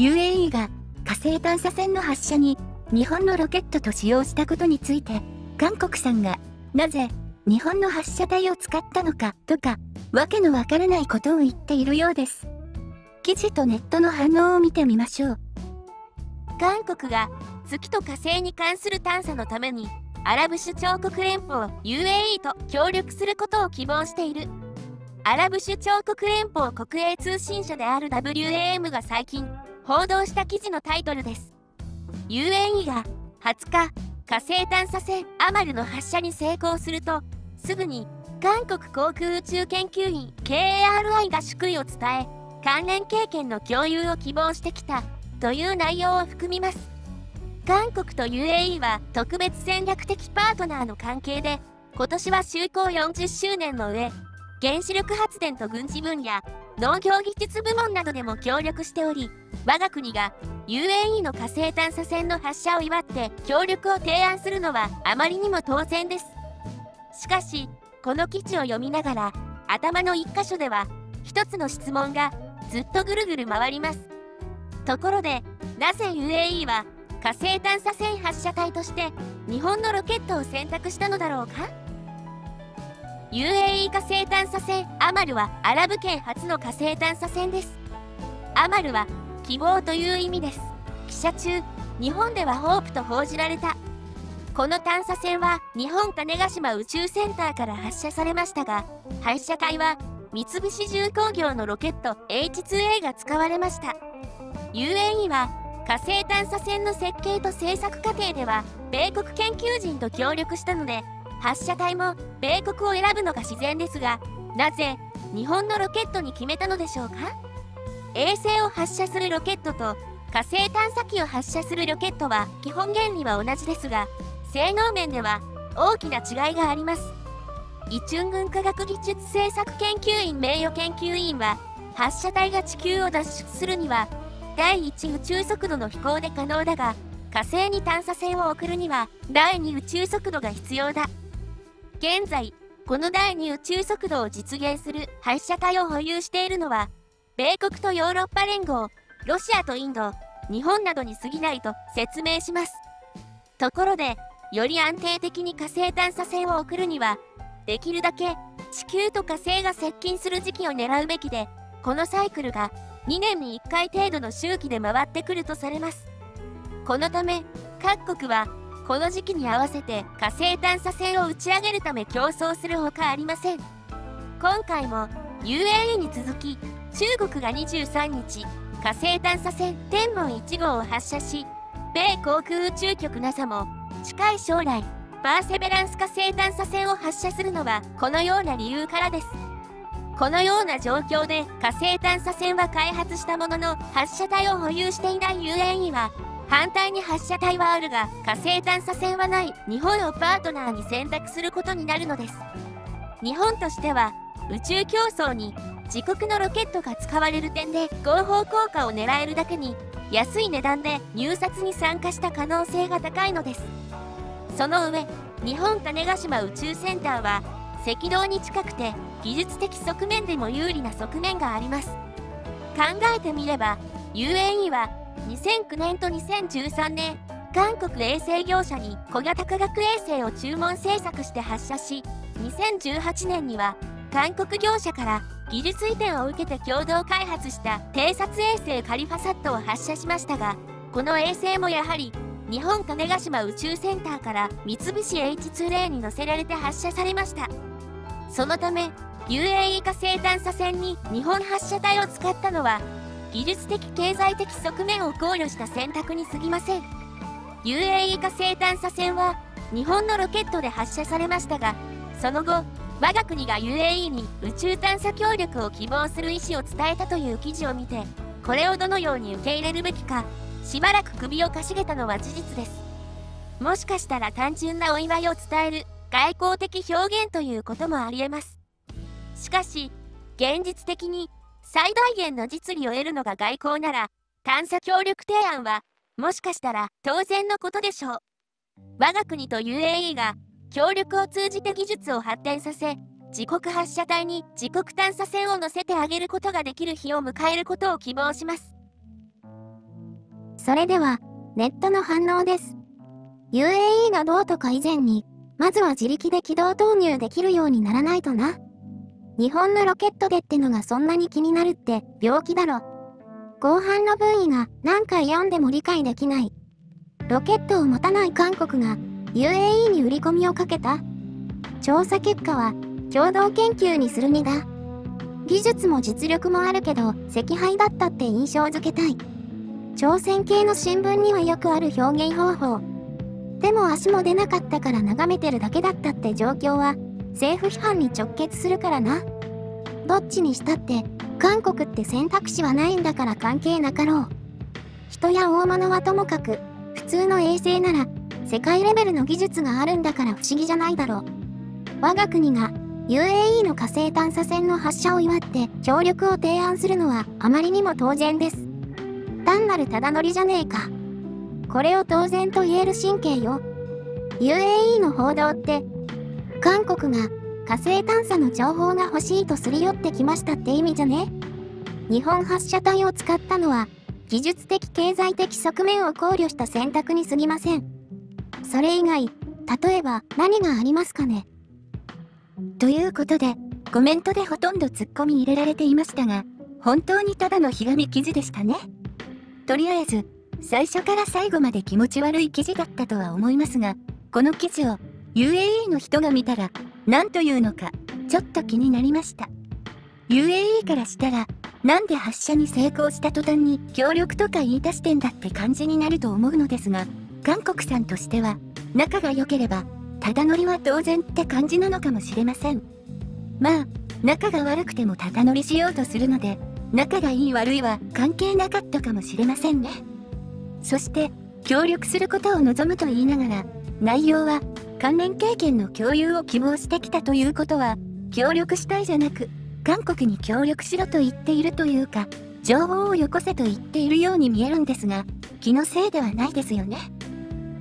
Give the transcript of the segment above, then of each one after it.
UAE が火星探査船の発射に日本のロケットと使用したことについて韓国さんがなぜ日本の発射体を使ったのかとかわけのわからないことを言っているようです。記事とネットの反応を見てみましょう。韓国が月と火星に関する探査のためにアラブ首長国連邦 UAE と協力することを希望している。アラブ首長国連邦国営通信社である WAM が最近報道した記事のタイトルです。UAE が20日火星探査船アマルの発射に成功するとすぐに韓国航空宇宙研究員 KARI が祝意を伝え関連経験の共有を希望してきたという内容を含みます。韓国と UAE は特別戦略的パートナーの関係で今年は就航40周年の上原子力発電と軍事分野農業技術部門などでも協力しており我が国が UAE の火星探査船の発射を祝って協力を提案するのはあまりにも当然です。しかしこの記事を読みながら頭の1箇所では一つの質問がずっとぐるぐる回ります。ところでなぜ UAE は火星探査船発射体として日本のロケットを選択したのだろうか？UAE 火星探査船アマルはアラブ圏初の火星探査船です。アマルは希望という意味です。記者中日本ではホープと報じられた。この探査船は日本種子島宇宙センターから発射されましたが発射体は三菱重工業のロケット H2A が使われました。UAE は火星探査船の設計と製作過程では米国研究人と協力したので発射体も米国を選ぶのが自然ですがなぜ日本のロケットに決めたのでしょうか？衛星を発射するロケットと火星探査機を発射するロケットは基本原理は同じですが性能面では大きな違いがあります。イチュン軍科学技術政策研究院名誉研究員は発射体が地球を脱出するには第1宇宙速度の飛行で可能だが火星に探査船を送るには第2宇宙速度が必要だ。現在この第2宇宙速度を実現する発射体を保有しているのは米国とヨーロッパ連合ロシアとインド日本などに過ぎないと説明します。ところでより安定的に火星探査船を送るにはできるだけ地球と火星が接近する時期を狙うべきでこのサイクルが2年に1回程度の周期で回ってくるとされます。このため各国はこの時期に合わせて火星探査船を打ち上げるため競争するほかありません。今回も UAE に続き中国が23日火星探査船天文1号を発射し米航空宇宙局 NASA も近い将来パーセベランス火星探査船を発射するのはこのような理由からです。このような状況で火星探査船は開発したものの発射体を保有していない UAE は反対に発射体はあるが火星探査船はない。日本をパートナーに選択することになるのです。日本としては宇宙競争に自国のロケットが使われる点で合法効果を狙えるだけに安い値段で入札に参加した可能性が高いのです。その上日本種子島宇宙センターは赤道に近くて技術的側面でも有利な側面があります。考えてみれば UAE は2009年と2013年韓国衛星業者に小型科学衛星を注文制作して発射し2018年には韓国業者から技術移転を受けて共同開発した偵察衛星カリファサットを発射しましたがこの衛星もやはり日本種子島宇宙センターから三菱 H2A に乗せられて発射されました。そのため UAE 火星探査船に日本発射体を使ったのは技術的経済的側面を考慮した選択に過ぎません。UAE 火星探査船は日本のロケットで発射されましたがその後我が国が UAE に宇宙探査協力を希望する意思を伝えたという記事を見てこれをどのように受け入れるべきかしばらく首をかしげたのは事実です。もしかしたら単純なお祝いを伝える外交的表現ということもありえます。しかし現実的に最大限の実利を得るのが外交なら探査協力提案はもしかしたら当然のことでしょう我が国と UAE が協力を通じて技術を発展させ、自国発射体に自国探査船を乗せてあげることができる日を迎えることを希望します。それでは、ネットの反応です。UAE がどうとか以前に、まずは自力で軌道投入できるようにならないとな。日本のロケットでってのがそんなに気になるって病気だろ。後半の分位が何回読んでも理解できない。ロケットを持たない韓国が UAE に売り込みをかけた調査結果は共同研究にするにだ。技術も実力もあるけど赤敗だったって印象づけたい。朝鮮系の新聞にはよくある表現方法。でも足も出なかったから眺めてるだけだったって状況は政府批判に直結するからな。どっちにしたって韓国って選択肢はないんだから関係なかろう。人や大物はともかく普通の衛星なら世界レベルの技術があるんだから不思議じゃないだろう。我が国が UAE の火星探査船の発射を祝って協力を提案するのはあまりにも当然です。単なるただ乗りじゃねえか。これを当然と言える神経よ。UAE の報道って、韓国が火星探査の情報が欲しいとすり寄ってきましたって意味じゃね？日本発射体を使ったのは、技術的経済的側面を考慮した選択に過ぎません。それ以外、例えば何がありますかね？ということで、コメントでほとんど突っ込み入れられていましたが、本当にただのひがみ記事でしたね。とりあえず、最初から最後まで気持ち悪い記事だったとは思いますが、この記事を UAE の人が見たら何というのかちょっと気になりました。UAE からしたらなんで発射に成功した途端に協力とか言い出してんだって感じになると思うのですが、韓国さんとしては仲が良ければただ乗りは当然って感じなのかもしれません。まあ、仲が悪くてもただ乗りしようとするので、仲がいい悪いは関係なかったかもしれませんね。そして、協力することを望むと言いながら、内容は関連経験の共有を希望してきたということは、協力したいじゃなく、韓国に協力しろと言っているというか、情報をよこせと言っているように見えるんですが、気のせいではないですよね。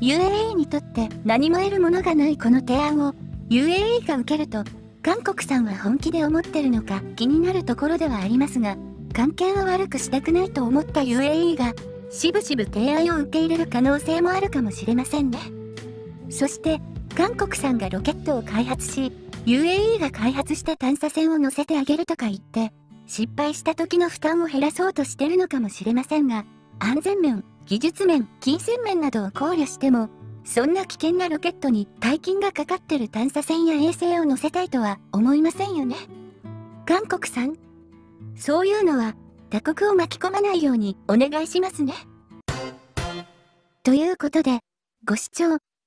UAE にとって何も得るものがないこの提案を UAE が受けると韓国さんは本気で思ってるのか気になるところではありますが関係を悪くしたくないと思った UAE が、しぶしぶ提案を受け入れる可能性もあるかもしれませんね。そして、韓国さんがロケットを開発し、UAE が開発した探査船を乗せてあげるとか言って、失敗した時の負担を減らそうとしてるのかもしれませんが、安全面、技術面、金銭面などを考慮しても、そんな危険なロケットに大金がかかってる探査船や衛星を乗せたいとは思いませんよね。韓国さん、そういうのは他国を巻き込まないようにお願いしますね。ということで、ご視聴